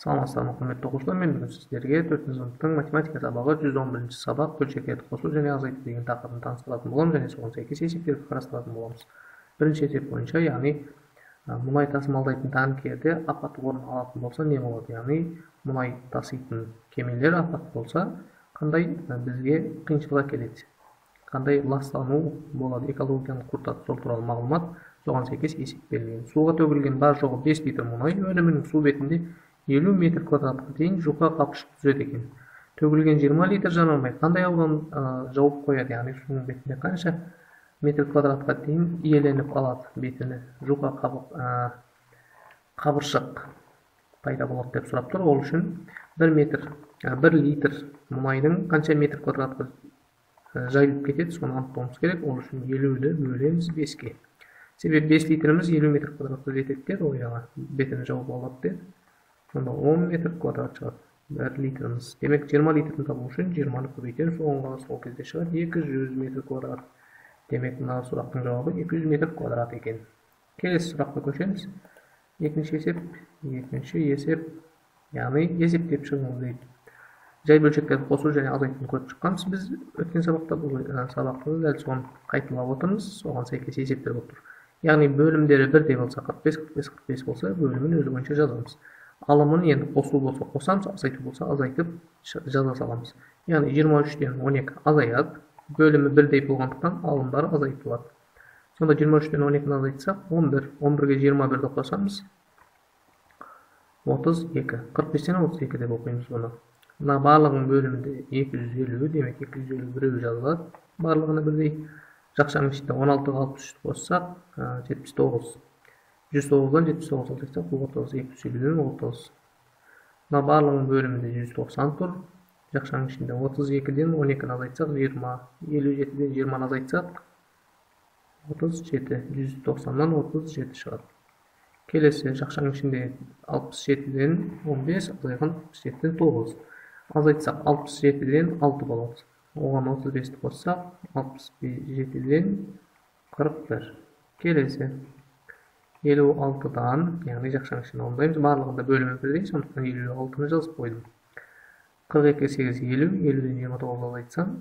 саламатсыздарбы ма құрметті оқушылар мен бүгін сіздерге төртінші сыныптың математика сабағы жүз он бірінші сабақ бөлшектерді қосу және азайту деген тақырыбын таныстыратын боламын және соған сәйкес есептерді қарастыратын боламыз бірінші есеп бойынша яғни мұнай тасымалдайтын танкерде апат орын алатын болса не болады яғни мұнай таситын кемелер апат болса қандай бізге қиыншылық әкеледі қандай ластану болады экологияны құртады сол туралы мағлұмат соған сәйкес есеп берілген суға төгілген бар жоғы бес литр мұнай өнімінің су бетінде елу метр квадратқа дейін жұқа қапшық түзеді екен. Төгілген жиырма литр жанармай қандай аудан жауып қояды? Яғни судың бетінде қанша метр квадратқа дейін иеленіп алады бетіне? Жұқа қабыршық пайда болады деп сұрап тұр. Ол үшін бір метр бір литр мұнайдың қанша метр квадратқа жайылып кетеді соны анықтауымыз керек. Ол үшін елуді бөлеміз беске. Себебі бес литріміз елу метр квадратқа жетеді деді ғой бетін жауып алады деді. Сонда он метр квадрат шығады бір литріміз демек жиырма литрін табу үшін жиырманы көбейтеміз оған сол кезде шығады екі жүз метр квадрат демек мына сұрақтың жауабы екі жүз метр квадрат екен келесі сұраққа көшеміз екінші есеп екінші есеп яғни есептеп шығыңыз дейді жай бөлшектерді қосу және азайтуын көріп шыққанбыз біз өткен сабақта бұл сабақта дәл соны қайталап отырмыз соған сәйкес есептер болып тұр яғни бөлімдері бірдей болса қырық бес қырық бес қырық бес болса бөлімін өзі бойынша жазамыз алымын енді қосу болса қосамыз азайту болса азайтып жаза саламыз яғни жиырма үштен он екі азаяды бөлімі бірдей болғандықтан алымдары азайтылады сонда жиырма үштен он екіні азайтсақ он бір он бірге жиырма бірді қосамыз отыз екі қырық бестен отыз екі деп оқимыз бұны мына барлығының бөлімінде екі жүз елу демек екі жүз елу біреуі жазылады барлығына бірдей жақшаның ішінде он алтыға алпыс үшті қоссақ жетпіс тоғыз жүз тоғыздан жетпіс тоғызға қоссақ бұл отыз екі жүз елуден отыз мына барлығының бөлімінде жүз тоқсан тұр жақшаның ішінде отыз екіден он екіні азайтсақ жиырма елу жетіден жиырманы азайтсақ отыз жеті жүз тоқсаннан отыз жеті шығады келесі жақшаның ішінде алпыс жетіден он бес азайған алпыс жетіден тоғыз азайтсақ алпыс жетіден алты болады оған отыз бесті қоссақ алпыс жетіден қырық бір келесі елу алтыдан яғни жақшаның ішіне орындаймыз барлығында бөлімі бірдей сондықтан елу алтыны жазып қойдым қырық екі сегіз елу елуден жиырма тоғызды азайтсам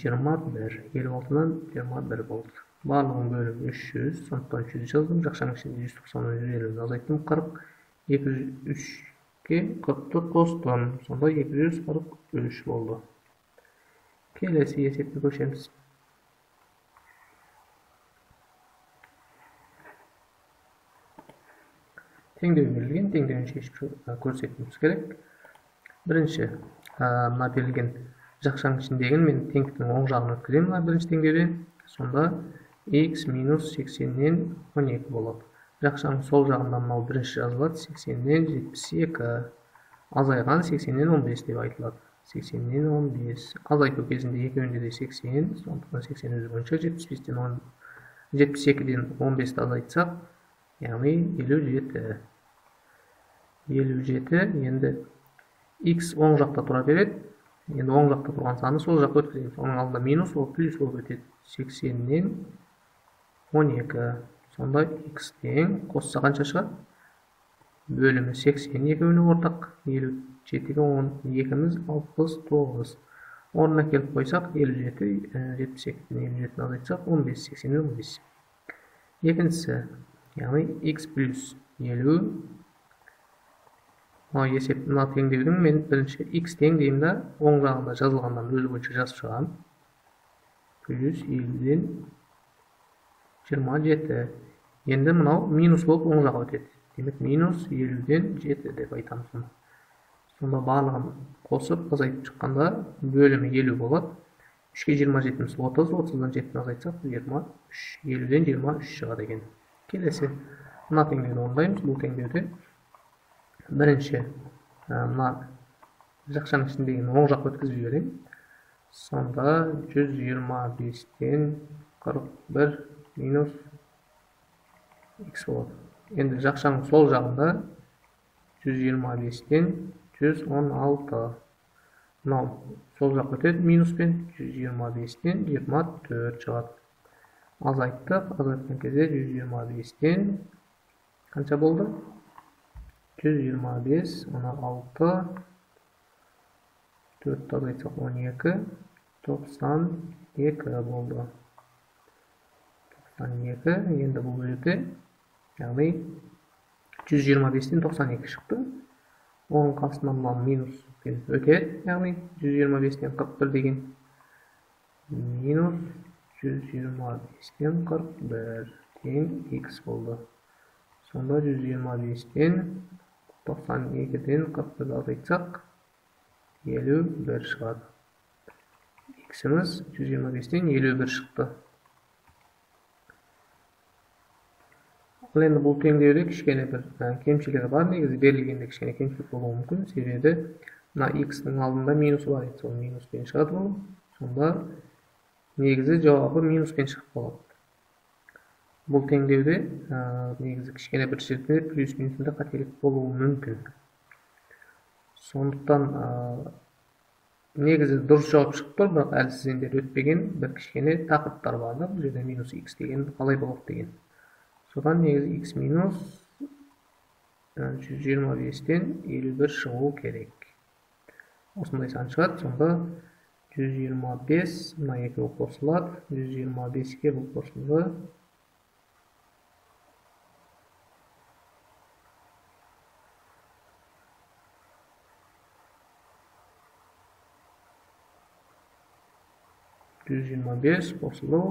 жиырма бір елу алтыдан жиырма бір болды барлығының бөлімі үш жүз сондықтан үш жүз жаздым жақшаның ішінде жүз тоқсан жүз елуні азайттым қырық екі жүз үшке қырықты қостым сонда екі жүз қырық үш болды келесі есепке көшеміз теңдеу берілген теңдеуін шешіп көрсетуіміз керек бірінші мына берілген жақшаның ішіндегін мен теңдіктің оң жағына өткіземін мына бірінші теңдеуден сонда x минус сексеннен он екі болады жақшаның сол жағында мынау бірінші жазылады сексеннен жетпіс екі азайған сексеннен он бес деп айтылады сексеннен он бес азайту кезінде екеуінде де сексен сондықтан сексен өзі бойынша жетпіс бестен он жетпіс екіден он бесті азайтсақ яғни елу жеті елу жеті енді x оң жақта тұра береді. Енді оң жақта тұрған саны сол жаққа өткіземіз оның алдында минус ол плюс болып өтеді. сексеннен он екі. Сонда x тең қосса қанша шығады бөлімі сексен екеуіне ортақ. Елу жетіге он екіміз алпыс тоғыз. Орнына келіп қойсақ елу жеті жетпіс екіден елу жетіні азайтсақ он бес сексеннен он бес. Екіншісі яғни x плюс елу есеп мына теңдеудің мен бірінші x тең деймін да оң жағында жазылғаннан өзі бойынша жазып шығамын. Плюс елуден жиырма жеті. Енді мынау минус болып оң жаққа өтеді. Демек минус елуден жеті деп айтамыз мұны сонда барлығын қосып азайтып шыққанда бөлімі елу болады. үшке жиырма жетіміз отыз отыздан жетіні азайтсақ жиырма үш елуден жиырма үш шығады екен. Келесі мына теңдеуді орындаймыз. Бұл теңдеуде бірінші мына жақшаның ішіндегіні оң жаққа өткізіп жіберемін сонда жүз жиырма бестен қырық бір минус x болады енді жақшаның сол жағында жүз жиырма бестен жүз он алты мынау сол жаққа өтеді минуспен жүз жиырма бестен жиырма төрт шығады азайттық азайтқан кезде жүз жиырма бестен қанша болды жүз жиырма бес мына алты төртті азайтсақ он екі тоқсан екі болды тоқсан екі енді бұл жерде яғни жүз жиырма бестен тоқсан екі шықты оның қасынан мынау минус өтеді яғни жүз жиырма бестен қырық бір деген минус жүз жиырма бестен қырық бір тең x болды сонда жүз жиырма бестен тоқсан екіден қырық бірді азайтсақ елу бір шығады. Иксіміз жүз жиырма бестен елу бір шықты. Ал енді бұл теңдеуде кішкене бір кемшілігі бар. Негізі берілгенде кішкене кемшілік болуы мүмкін. Себебі мына x-ның алдында минус бар. Еді сол минуспен шығады бұл сонда негізі жауабы минуспен шығып қалады. Бұл теңдеуде ә, негізі кішкене бір жерде плюс минусында қателік болуы мүмкін сондықтан негізі дұрыс жауап шығып тұр бірақ әлі өтпеген бір кішкене тақырыптар бар да бұл жерде минус x деген қалай болады деген содан негізі x минус жүз жиырма бестен елу бір шығу керек осындай сан шығады сонда жүз жиырма бес мына екеуі қосылады жүз жиырма беске бұл қосылды жүз жиырма бес қосылу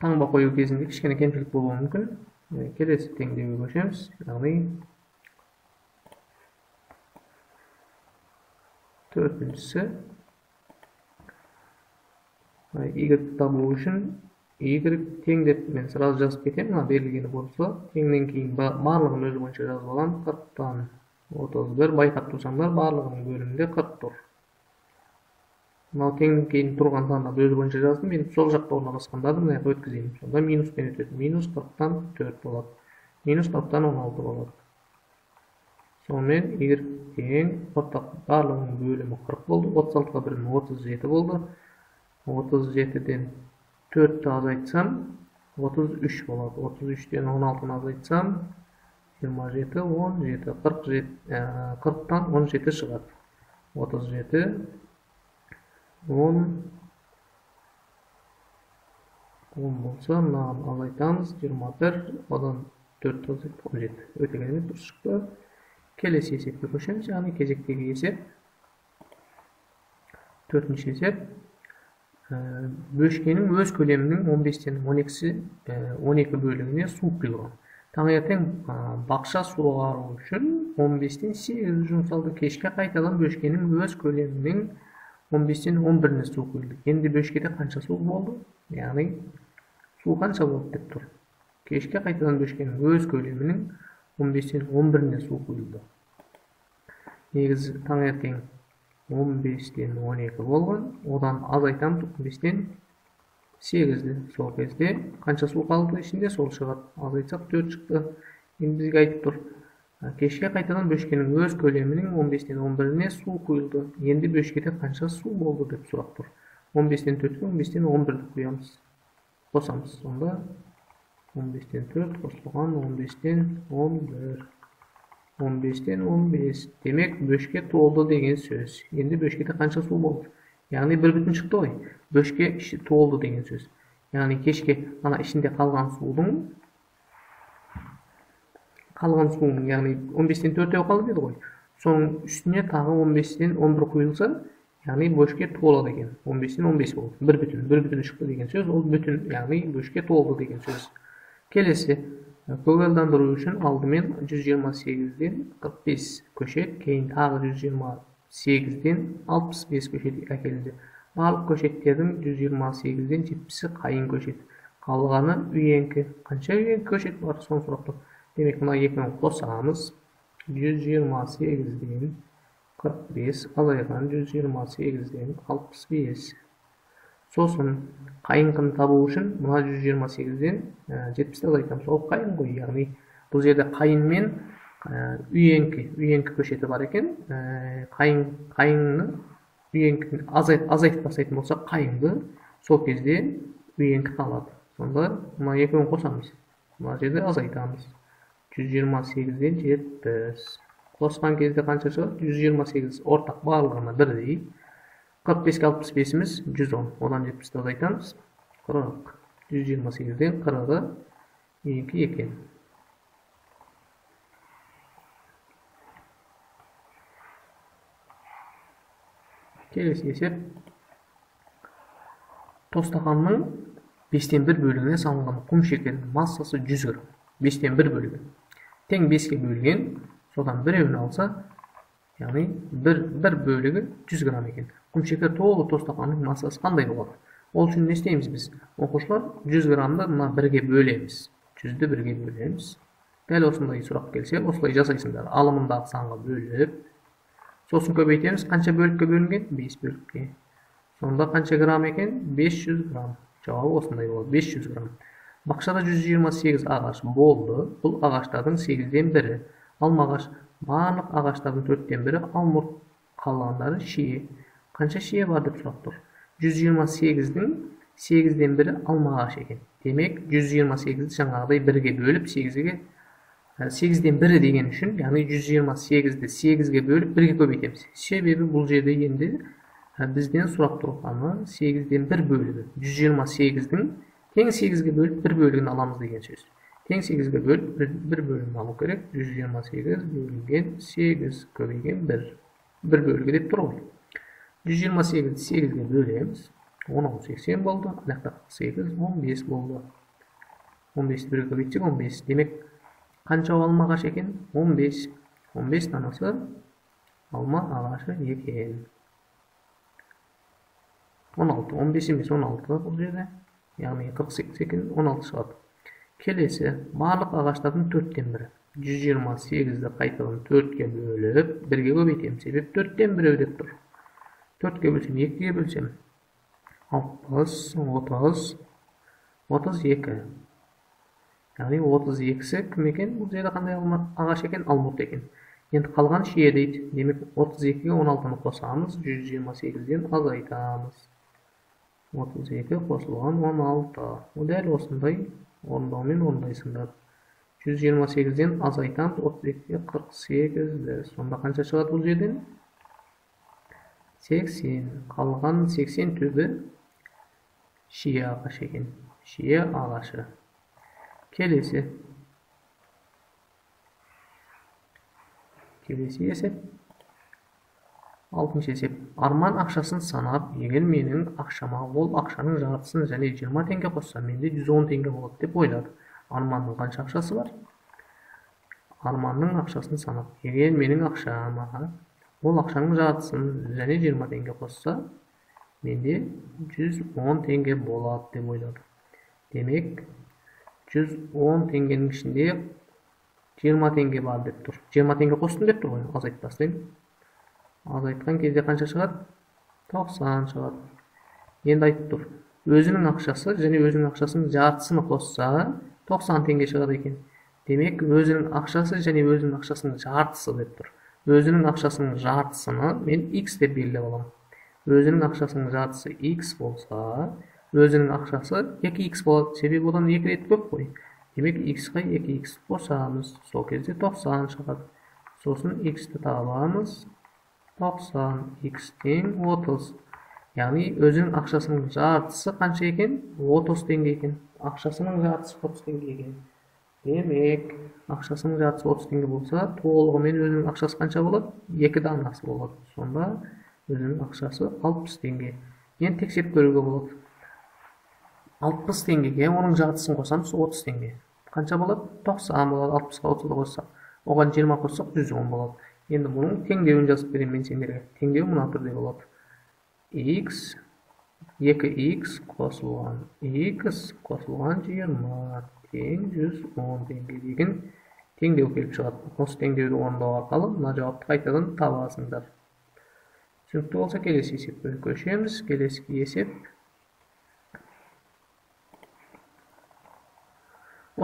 таңба қою кезінде кішкене кемшілік болуы мүмкін. Келесі теңдеуге көшеміз. Яғни төртіншісі. Y табу үшін y тең деп мен сразу жазып кетемін. Мына берілгені болса теңнен кейін барлығын өзі бойынша жазып аламын қырықтан отыз бір байқап тұрсаңдар барлығының бөлімінде қырық тұр мынау теңнен кейін тұрған сандарды өзі бойынша жаздым. Енді сол жақта орналасқандарды мына жаққа өткізейін. Сонда минуспен өтеді минус қырықтан төрт болады. Минус қырықтан он алты болады. Сонымен y тең ортақ барлығының бөлімі 40 болды 36-ға бірін 37 болды. 37-ден 4-ті азайтсам 33 болады. 33-ден 16-ны азайтсам 27 17 47 40-тан 17 шығады. 37 10 10 болса мынаған азайтамыз 21 одан 4 азайт 17 өте керемет дұрыс шықты. Келесі есепке көшеміз яғни кезектегі есеп төртінші есеп бөшкенің өз көлемінің 15-тен 12-сі 12 бөлігіне су құйылған. Таңертең бақша суару үшін 15-тен 8 жұмсалды. Кешке қайтадан бөшкенің өз көлемінің 15-тен 11-іне су құйылды енді бөшкеде қанша су болды яғни су қанша болды деп тұр кешке қайтадан бөшкенің өз көлемінің 15-тен 11-іне су құйылды негізі таңертең 15-тен 12 болған одан азайтамыз 15-тен 8-ді сол кезде қанша су қалды ішінде сол шығады азайтсақ 4 шықты енді бізге айтып тұр кешке қайтадан бөшкенің өз көлемінің 15-тен 11-іне су құйылды. Енді бөшкеде қанша су болды деп сұрап тұр. 15-тен 4-ке 15-тен 11-ді құямыз. Қосамыз. Сонда 15-тен 4 қосылған 15-тен 11 15-тен 15 демек бөшке толды деген сөз. Енді бөшкеде қанша су болды? Яғни бір бүтін шықты ғой. Бөшке толды деген сөз. Яғни кешке ана ішінде қалған судың қалған яғни 15-тен 4 қалды деді ғой. Соның үстіне тағы 15-тен 11 құйылса яғни бөшке толады екен. 15-тен 15 болды. бір бүтін бір бүтін шықты деген сөз ол бүтін яғни бөшке толды деген сөз. Келесі көгалдандыру үшін алдымен 128-ден 45 көшет кейін тағы 128-ден 65 көшет әкелінді. Барлық көшеттердің 128-ден 70-і қайын көшет. Қалғаны үйеңкі. Қанша үйеңкі көшет бар? Соны сұрап тұр. Мына екеуін қосамыз 128-ден 45 азайған 128-ден 65 сосын қайыңқыны табу үшін мына 128-ден жетпісті азайтамыз ол қайын ғой яғни бұл жерде қайын мен үйеңкі үйеңкі көшеті бар екен қайын қайыңны үйеңкі азайтып тастайтын болсақ сол кезде үйеңкі қалады сонда мына екеуін қосамыз мына жерде азайтамыз жүз жыйырма сегизден жетпіс қосқан кезде қанша шығады жүз жиырма сегіз ортақ барлығына бірдей қырық беске алпыс бесіміз жүз он одан жетпісті азайтамыз қырық жүз жиырма сегізден қырығы екі екен келесі есеп тостақанның бестен бір бөлігіне салынған құм шекерінің массасы 100 грамм бестен бір бөлігі тең беске бөлген содан біреуін алса яғни бір, бір бөлігі 100 грамм екен. Құм шекер толы тостақанның массасы қандай болады? Ол үшін не істейміз біз? Оқушылар 100 граммды мына бірге бөлеміз. Жүзді бірге бөлеміз. Дәл осындай сұрақ келсе осылай жасайсыңдар. Алымындағы санға бөліп сосын көбейтеміз қанша бөлікке бөлінген? 5 бөлікке. Сонда қанша грамм екен? 500 грамм. Жауабы осындай болады. 500 грамм. Бақшада 128 ағаш болды. Бұл ағаштардың 8-ден бірі. Алма ағаш барлық ағаштардың төрттен бірі. Алмұрт қалғандары шие. Қанша шие бар деп сұрап тұр? 128-дің 8-ден бірі алма ағаш екен. Демек 128-ді жаңағыдай бірге бөліп 8-ге сегізден бірі деген үшін яғни жүз жиырма сегізді сегізге бөліп бірге көбейтеміз. Себебі бұл жерде енді бізден сұрап тұрғаны сегізден бір бөлігі. жүз жиырма сегіздің тең сегізге бөліп бір бөлігін аламыз деген сөз тең сегізге бөліп бір бөлігін алу керек жүз жиырма сегіз бөлінген сегіз көбейген бір бір бөлігі деп тұр ғой жүз жиырма сегізді сегізге бөлеміз он алты сексен болды ана жақта сегіз он бес болды он бесті бірге көбейтсек он бес демек қанша алма ағаш екен 15 15 данасы алма ағашы екен 16 15 емес 16 бұл жерде яғни 48 екен 16 шығады келесі барлық ағаштардың төрттен бірі 128-ді қайтадан төртке бөліп бірге көбейтемін себеп төрттен біреу деп тұр төртке бөлсем екіге бөлсем алпыс отыз отыз екі яғни отыз екісі кім екен бұл жерде қандай ағаш екен алмұрт екен енді қалған шие дейді демек отыз екіге он алтыны қосамыз жүз жиырма сегізден азайтамыз отыз екі қосылған он алты. Дәл осындай орындаумен орындайсыңдар жүз жиырма сегізден азайтамыз отыз екіге қырық сегізді сонда қанша шығады бұл жерден? сексен. Қалған сексен түбі шие ағаш екен. Шие ағашы. Келесі. Келесі есеп алтыншы есеп арман ақшасын санап егер менің ақшама ол ақшаның жартысын және 20 теңге қосса менде 110 теңге болады деп ойлады. Арманның қанша ақшасы бар? Арманның ақшасын санап егер менің ақшама ол ақшаның жартысын және 20 теңге қосса менде 110 теңге болады деп ойлады. Демек жүз он теңгенің ішінде жиырма теңге бар деп тұр. Жиырма теңге қостым деп тұр ғой азайтып тастаймын азайтқан кезде қанша шығады? тоқсан шығады. Енді айтып тұр. Өзінің ақшасы және өзінің ақшасының жартысын қосса тоқсан теңге шығады екен. Демек өзінің ақшасы және өзінің ақшасының жартысы деп тұр. Өзінің ақшасының жартысыны мен x деп белгілеп аламын. Өзінің ақшасының жартысы x болса өзінің ақшасы 2x болады. Себебі одан екі рет көп қой. Демек x-ға 2x қосамыз. Сол кезде 90 шығады. Сосын x-ті табамыз 90 x тең 30 яғни өзінің ақшасының жартысы қанша екен? 30 теңге екен. Ақшасының жартысы 30 теңге екен. Демек ақшасының жартысы 30 теңге болса толығымен өзінің ақшасы қанша болады? Екі данасы болады. Сонда өзінің ақшасы 60 теңге. Енді тексеріп көруге болады. Алпыс теңгеге оның жартысын қосамыз отыз теңге. Қанша болады? Тоқсан болады. Алпысқа отызды қоссақ. Оған жиырма қоссақ жүз он болады. Енді бұның теңдеуін жазып беремін мен сендерге. Теңдеу мына түрде болады. X екі x қосылған x қосылған жиырма тең жүз он теңге деген теңдеу келіп шығады. Осы теңдеуді орындау арқылы мына жауапты қайтадан табасыңдар түсінікті болса келесі есепке көшеміз келесі есеп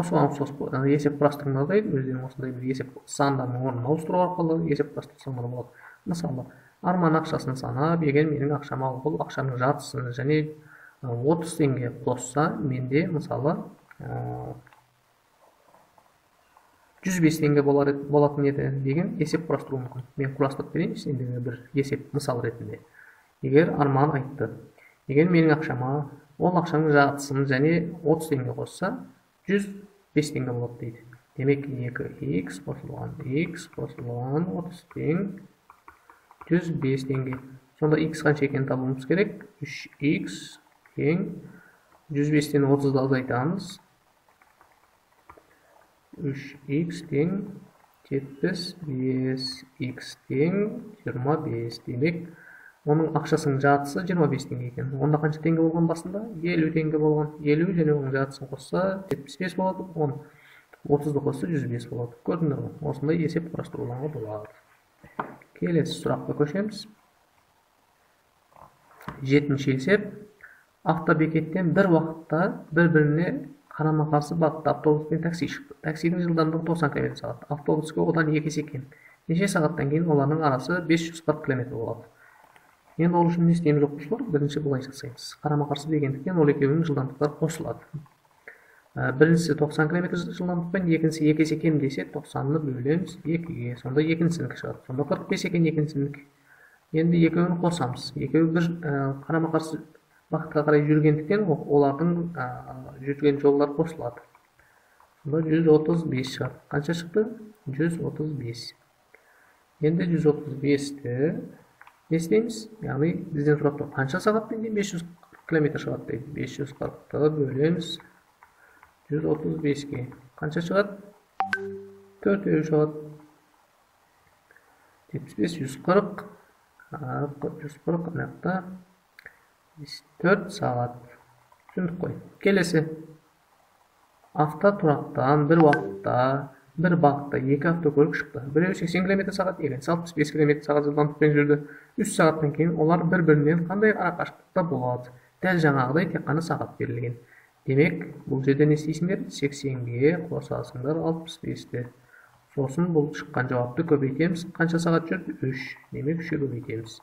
осыған ұқсас есеп құрастырыңдар өздерің осындай бір есеп сандардың орнын ауыстыру арқылы есеп құрастырсаңдар болады мысалы арман ақшасын санап егер менің ақшама ол ақшаның жартысын және отыз теңге қосса менде мысалы жүз беш теңге болатын еді деген есеп құрастыру мүмкін мен құрастырып берейінші сендерге бір есеп мысал ретінде. Егер арман айтты егер менің ақшама ол ақшаның жартысын және 30 теңге қосса 105 теңге болады дейді демек 2x қосылған x қосылған 30 тең 105 теңге сонда x қанша екенін табуымыз керек 3x тең 105-тен 30-ды азайтамыз 3x тең 75 x тең 25 демек оның ақшасының жартысы 25 теңге екен онда қанша теңге болған басында 50 теңге болған 50 және оның жартысын қосса 75 болады 10 30-ды қосса 105 болады көрдіңдер ғой осындай есеп құрастыруларға болады келесі сұраққа көшеміз жетінші есеп автобекеттен бір уақытта бір біріне қарама қарсы бағытта автобус пен такси шықты таксидің жылдамдығы 90 км сағат автобуска одан екі есе кем неше сағаттан кейін олардың арасы 540 км болады енді ол үшін не істейміз оқушылар бірінші былай жасаймыз қарама қарсы дегендіктен ол екеуінің жылдамдықтары қосылады. Ә, біріншісі 90 км жылдамдықпен екіншісі екі есе кем десе 90-ны бөлеміз екіге. Сонда екіншісінікі шығады. Сонда 45 екен екіншісінікі. Енді екеуін қосамыз. Екеуі бір қарама қарсы бағытқа қарай жүргендіктен олардың ә, жүрген жолдар қосылады. Сонда 135 шығады. Қанша шықты? 135 енді 135-ті не істейміз яғни бізден сұрап тұр қанша сағаттан кейін 540 километр шығады дейді 540-ты бөлеміз 135-ге қанша шығады төртеу шығады 75 140 140 ана жақта 4 сағат түсіндік қой келесі автотұрақтан бір уақытта бір бағытта екі автокөлік шықты біреуі 80 км сағат екіншісі 65 км сағат жылдамдықпен жүрді үш сағаттан кейін олар бір бірінен қандай арақашықтықта болады? Дәл жаңағыдай тек қана сағат берілген. Демек бұл жерде не істейсіңдер? 80-ге қосасыңдар 65-ті сосын бұл шыққан жауапты көбейтеміз. Қанша сағат жүрді 3 демек 3-ге көбейтеміз.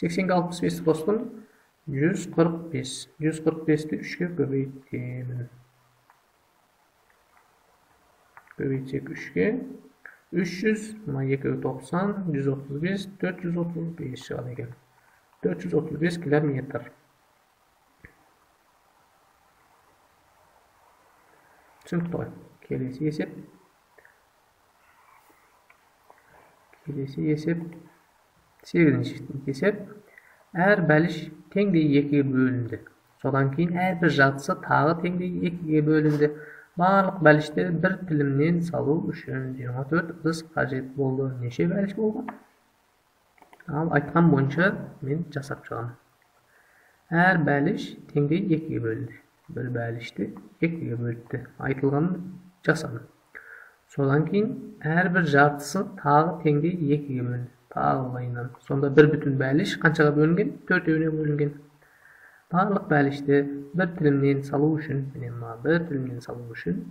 80-ге 65-ті қостым 145 145-ті 3-ге көбейтемін. Көбейтсек үшке 300 мына екеуі 90 135 435 шығады екен 435 километр түсінікті ғой келесі есеп келесі есеп сегізінші есеп әр бәліш теңдей екіге бөлінді содан кейін әрбір жартысы тағы теңдей екіге бөлінді барлық бәлішті бір тілімнен салу үшін 24 ыдыс қажет болды. Неше бәліш болған ал айтқан бойынша мен жасап шығамын әр бәліш теңдей екіге бөлінді. Бір бәлішті екіге бөліпті айтылғанын жасадым. Содан кейін әрбір жартысы тағы теңдей екіге бөлінді. Тағы былайынан сонда бір бүтін бәліш қаншаға бөлінген? Төртеуіне бөлінген. Барлық бәлішті бір тілімнен салу үшін міне мына бір тілімнен салу үшін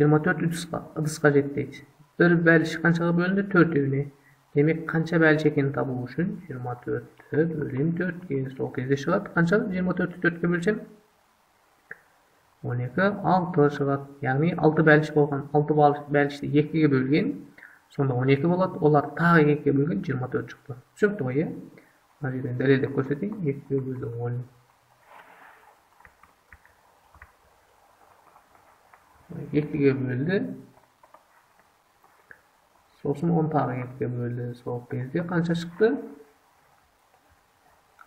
24 ыдысқа ыдыс қажет дейді бір бәліш қаншаға бөлінді төртеуіне демек қанша бәліш екенін табу үшін 24-ті бөлем төртке сол кезде шығады қанша 24-ті төртке бөлсем 12 6 шығады яғни 6 бәліш болған 6 бәлішті екіге бөлген сонда 12 болады олар тағы екіге бөлген 24 шықты түсінікті ғой иә мына жерден дәлелдеп көрсетейін екіге бөлдім екіге бөлді сосын он тағы екіге бөлді сол кезде қанша шықты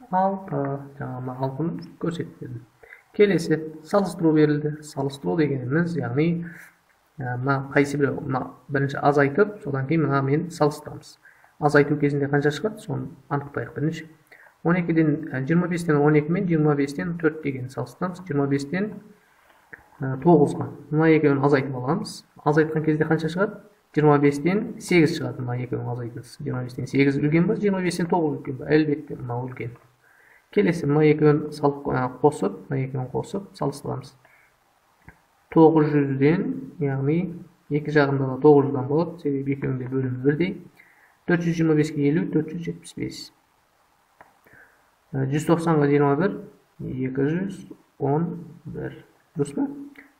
алты жаңа мына алтыны көрсетіп бердім келесі салыстыру берілді салыстыру дегеніміз яғни мына қайсы біреу мына бірінші азайтып содан кейін мына мен салыстырамыз азайту кезінде қанша шығады соны анықтайық бірінші он екіден жиырма бестен он екі мен жиырма бестен төрт дегенді салыстырамыз жиырма бестен тоғызға мына екеуін азайтып аламыз. Азайтқан кезде қанша шығады? Жиырма бестен сегіз шығады. Мына екеуін азайтыңыз жиырма бестен сегіз үлкен ба? Жиырма бестен тоғыз үлкен ба? Әлбетте мынау үлкен. Келесі мына екеуін салып қосып мына екеуін қосып салыстырамыз. Тоғыз жүзден яғни екі жағында да тоғыз жүзден болады. Себебі екеуінің де бөлімі бірдей. Төрт жүз жиырма беске елу төрт жүз жетпіс бес. Жүз тоқсанға жиырма бір екі жүз он бір. Дұрыс па?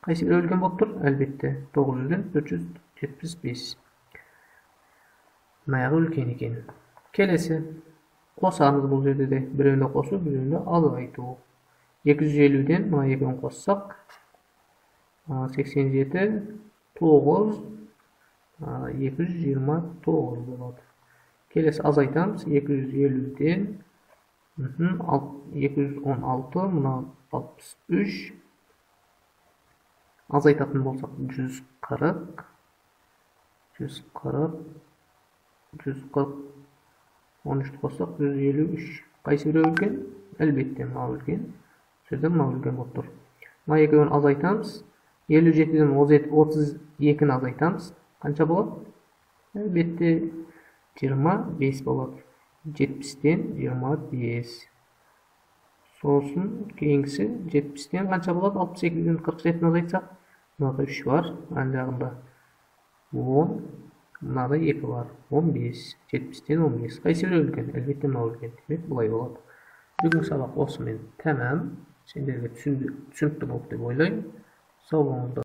Қайсы біреу үлкен болып тұр әлбетте тоғыз жүзден төрт жүз жетпіс бес мынаяғы үлкен екен келесі қосамыз бұл жерде де біреуіне қосу біреуіне азайту екі жүз елуден мына екеуін қоссақ сексен жеті тоғыз екі жүз жиырма тоғыз болады келесі азайтамыз екі жүз елуден екі жүз он алты мына алпыс үш азайтатын болсақ жүз қырық жүз қырық жүз қырық он үшті қоссақ жүз елу үш. Қайсы біреу үлкен? Әлбетте мынау үлкен. Бұл жерде мынау үлкен болып тұр. Мына екеуін азайтамыз. Елу жетіден отыз екіні азайтамыз. Қанша болады? Әлбетте жиырма бес болады. Жетпістен жиырма бес. Сосын кейінгісі жетпістен қанша болады? Алпыс екіден қырық жетіні азайтсақ мынада үш бар ана жағында он мынада екі бар он бес жетпістен он бес қайсы біреу үлкен әлбетте мынау үлкен демек былай болады бүгінгі сабақ осымен тәмам сендерге түсінікті болды деп ойлаймын сау болыңыздар